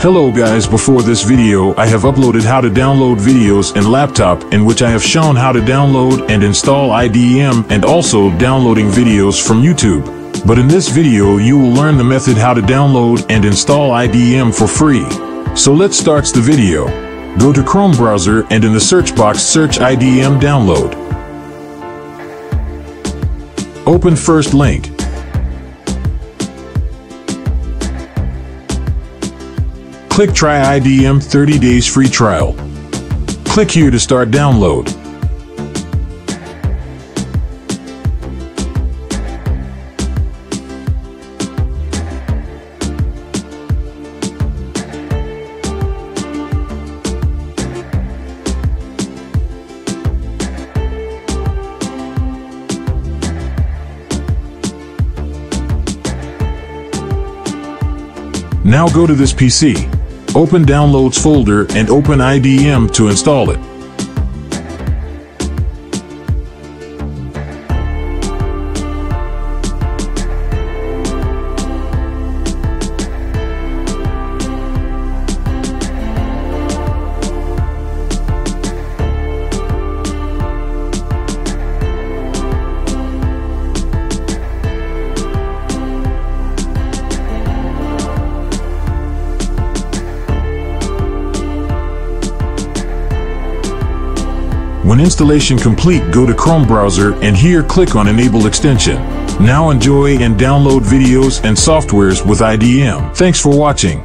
Hello guys before this video I have uploaded how to download videos in laptop in which I have shown how to download and install IDM and also downloading videos from YouTube. But in this video you will learn the method how to download and install IDM for free. So let's start the video. Go to Chrome browser and in the search box search IDM download. Open first link. Click Try IDM 30 days free trial. Click here to start download. Now go to this PC. Open Downloads folder and open IDM to install it. When installation complete, go to Chrome browser and here click on Enable Extension. Now enjoy and download videos and softwares with IDM. Thanks for watching.